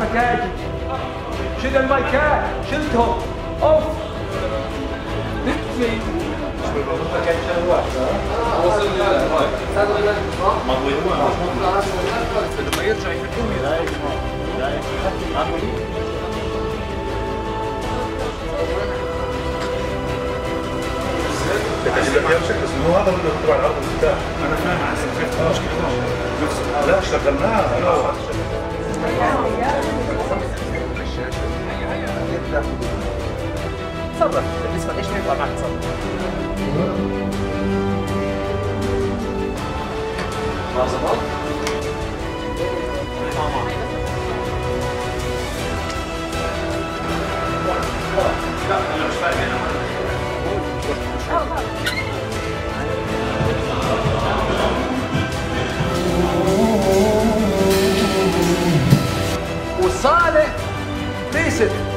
مكاتب شيل المايكات شلتهم أوف. نفسي لما يرجع بس هو هذا أنا فاهم لا وواحد تصرف بالنسبة لايش ينفع معك تصرف Listen.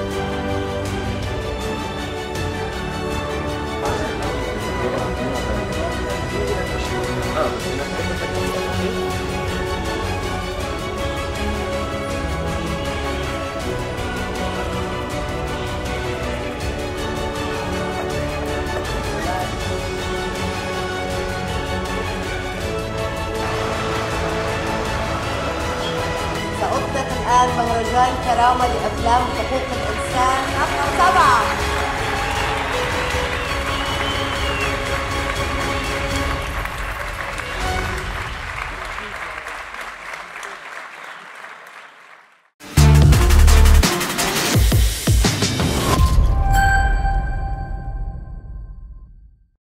الآن مهرجان كرامة لأفلام حقوق الإنسان. رقم سبعة